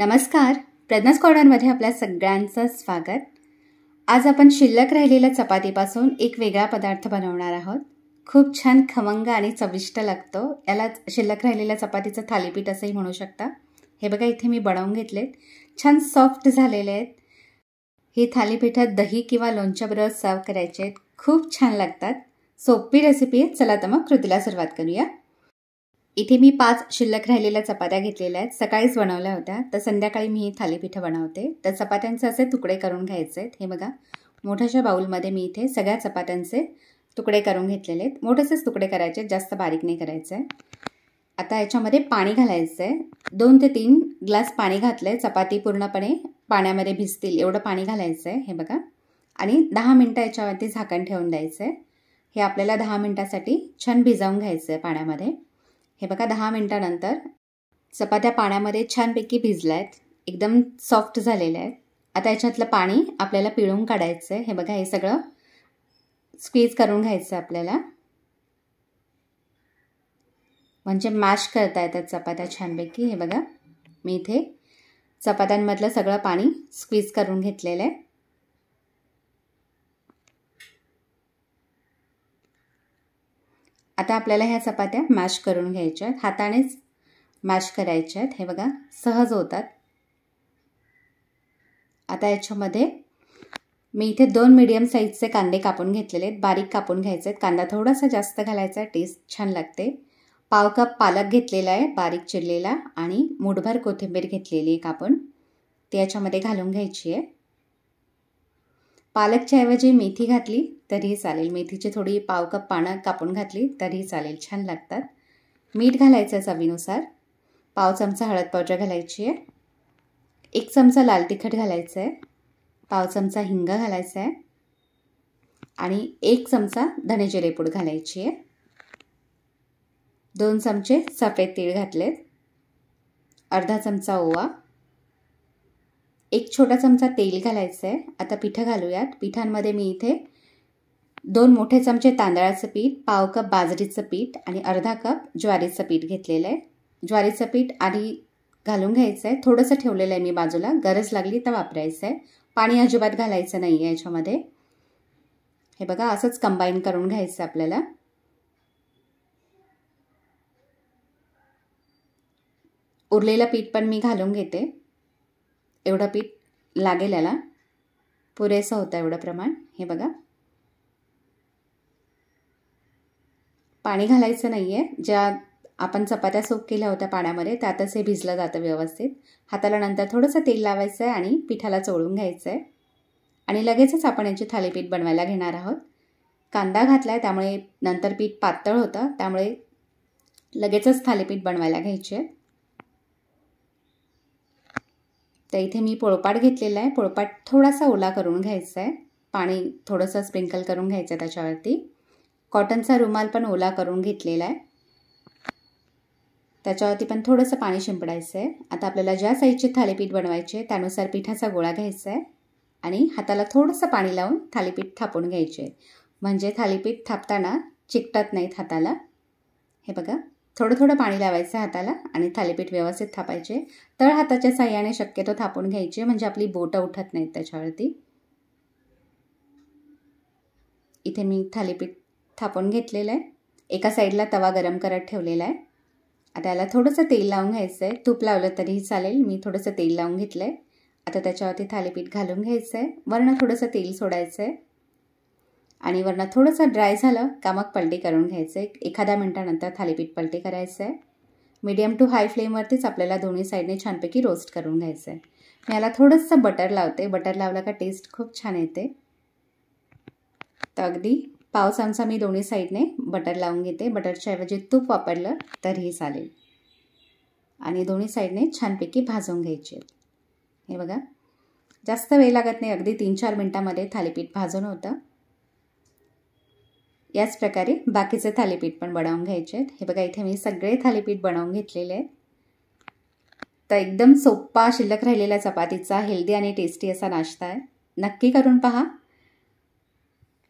नमस्कार. प्रज्ञास कॉर्नरमध्ये आपल्या सगळ्यांचं स्वागत. आज आपण शिल्लक राहिलेल्या चपातीपासून एक वेगळा पदार्थ बनवणार आहोत. खूप छान खमंग आणि चविष्ट लागतो. याला शिल्लक राहिलेल्या चपातीचं थालीपीठ असंही म्हणू शकता. हे बघा इथे मी बनवून घेतलेत. छान सॉफ्ट झालेले आहेत. ही थालीपीठात दही किंवा लोणच्याबरोबर सर्व करायचे आहेत. खूप छान लागतात. सोपी रेसिपी आहे. चला तर मग कृतीला सुरुवात करूया. इथे मी पाच शिल्लक राहिलेल्या चपात्या घेतलेल्या आहेत. सकाळीच बनवल्या होत्या. तर संध्याकाळी मी थालीपीठं बनवते. तर चपात्यांचे असे तुकडे करून घ्यायचे आहेत. हे बघा मोठ्याशा बाऊलमध्ये मी इथे सगळ्या चपात्यांचे तुकडे करून घेतलेले आहेत. मोठेसेच तुकडे करायचे जास्त बारीक नाही करायचं. आहे आता याच्यामध्ये पाणी घालायचं आहे दोन ते तीन ग्लास पाणी घातलं आहे चपाती पूर्णपणे पाण्यामध्ये भिजतील एवढं पाणी घालायचं आहे हे बघा. आणि दहा मिनटं याच्यावरती झाकण ठेवून द्यायचं आहे हे आपल्याला दहा मिनटासाठी छान भिजावून घ्यायचं आहे पाण्यामध्ये. हे बघा दहा मिनटानंतर चपात्या पाण्यामध्ये छानपैकी भिजल्या आहेत एकदम सॉफ्ट झालेल्या आहेत. आता याच्यातलं पाणी आपल्याला पिळून काढायचं आहे हे बघा हे सगळं स्क्वीज करून घ्यायचं आहे आपल्याला. म्हणजे मॅश करता येतात चपात्या छानपैकी. हे बघा मी इथे चपात्यांमधलं सगळं पाणी स्क्वीज करून घेतलेलं आहे. आता आपल्याला ह्या चपात्या मॅश करून घ्यायच्या आहेत. हातानेच मॅश करायच्या आहेत. हे बघा सहज होतात. आता याच्यामध्ये मी इथे दोन मीडियम साईजचे कांदे कापून घेतलेले आहेत. बारीक कापून घ्यायचे आहेत. कांदा थोडासा जास्त घालायचा टेस्ट छान लागते. पाव कप पालक घेतलेला आहे बारीक चिरलेला. आणि मुठभर कोथिंबीर घेतलेली आहे कापून ती याच्यामध्ये घालून घ्यायची आहे. पालकच्या ऐवजी मेथी घातली तरीही चालेल. मेथीची थोडी पाव कप पानं कापून घातली तरीही चालेल. छान लागतात. मीठ घालायचं चवीनुसार. पाव चमचा हळद पावडर घालायची आहे. एक चमचा लाल तिखट घालायचं आहे पाव चमचा हिंग घालायचा आहे आणि एक चमचा धने जिरेपूड घालायची आहे. दोन चमचे सफेद तीळ घातलेत. अर्धा चमचा ओवा. एक छोटा चमचा तेल घालायचं आहे आता पिठं घालूयात. पिठांमध्ये मी इथे दोन मोठे चमचे तांदळाचं पीठ पाव कप बाजरीचं पीठ आणि अर्धा कप ज्वारीचं पीठ घेतलेलं आहे ज्वारीचं पीठ आधी घालून घ्यायचं आहे थोडंसं ठेवलेलं आहे मी बाजूला. गरज लागली तर वापरायचं आहे पाणी अजिबात घालायचं नाही आहे याच्यामध्ये. हे बघा असंच कंबाईन करून घ्यायचं आपल्याला. उरलेलं पीठ पण मी घालून घेते. एवढं पीठ लागेल याला. पुरेसं होतं एवढं प्रमाण. हे बघा. पाणी घालायचं नाही आहे ज्या आपण चपात्या सोप केल्या होत्या पाण्यामध्ये त्यातच हे भिजलं जातं व्यवस्थित. हाताला नंतर थोडंसं तेल लावायचं आहे आणि पिठाला चोळून घ्यायचं आहे आणि लगेचच आपण याची थालीपीठ बनवायला घेणार आहोत. कांदा घातला आहे त्यामुळे नंतर पीठ पातळ होतं. त्यामुळे लगेचच थालीपीठ बनवायला घ्यायचे आहे. तर इथे मी पोळपाट घेतलेला आहे. पोळपाट थोडासा ओला करून घ्यायचा आहे. पाणी थोडंसं स्प्रिंकल करून घ्यायचं आहे त्याच्यावरती. कॉटनचा रुमाल पण ओला करून घेतलेला आहे. त्याच्यावरती पण थोडंसं पाणी शिंपडायचं आहे. आता आपल्याला ज्या साईजचे थालीपीठ बनवायचे त्यानुसार पिठाचा गोळा घ्यायचा आहे. आणि हाताला थोडंसं पाणी लावून थालीपीठ थापून घ्यायचे म्हणजे थालीपीठ थापताना चिकटत नाहीत हाताला. हे बघा. थोडं थोडं पाणी लावायचं हाताला आणि थालीपीठ व्यवस्थित थापायचे. तळ हाताच्या साह्याने शक्यतो थापून घ्यायचे म्हणजे आपली बोटं उठत नाहीत त्याच्यावरती. इथे मी थालीपीठ थापून घेतलेलं आहे. एका साईडला तवा गरम करत ठेवलेला आहे. आता याला थोडंसं तेल लावून घ्यायचं आहे. तूप लावलं तरीही चालेल. मी थोडंसं तेल लावून घेतलं आहे आता त्याच्यावरती थालीपीठ घालून घ्यायचं आहे. वरनं थोडंसं तेल सोडायचं आहे. आणि वरनं थोडंसं ड्राय झालं का मग पलटी करून घ्यायचं आहे एखाद्या मिनटानंतर थालीपीठ पलटी करायचं आहे मीडियम टू हाय फ्लेमवरतीच आपल्याला दोन्ही साईडने छानपैकी रोस्ट करून घ्यायचं आहे मी याला थोडंसं बटर लावते. बटर लावलं का टेस्ट खूप छान येते. तर अगदी पाव चमचा मी दोन्ही साईडने बटर लावून घेते. बटरच्या ऐवजी तूप वापरलं तरीही चालेल. आणि दोन्ही साईडने छानपैकी भाजून घ्यायचे. हे बघा. जास्त वेळ लागत नाही. अगदी तीन चार मिनटामध्ये थालीपीठ भाजून होतं. याच प्रकारे बाकीचे थालीपीठ पण बनवून घ्यायचे आहेत. हे बघा इथे मी सगळे थालीपीठ बनवून घेतलेले आहेत. तर एकदम सोप्पा शिल्लक राहिलेला चपातीचा हेल्दी आणि टेस्टी असा नाश्ता आहे. नक्की करून पहा.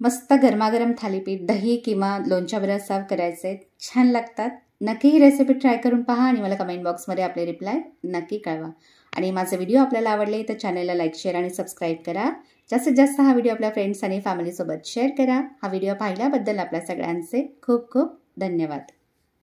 मस्त गरमागरम थालीपीठ दही किंवा लोणच्याबरोबर सर्व करायचे छान लागतात. नक्की ही रेसिपी ट्राय करून पहा आणि मला कमेंट बॉक्समध्ये आपले रिप्लाय नक्की कळवा. आणि माझे व्हिडिओ आपल्याला आवडले तर चॅनलला लाईक शेअर आणि सबस्क्राईब करा. जास्तीत जास्त हा व्हिडिओ आपल्या फ्रेंड्स आणि फॅमिलीसोबत शेअर करा. हा व्हिडिओ पाहिल्याबद्दल आपल्या सगळ्यांचे खूप खूप धन्यवाद.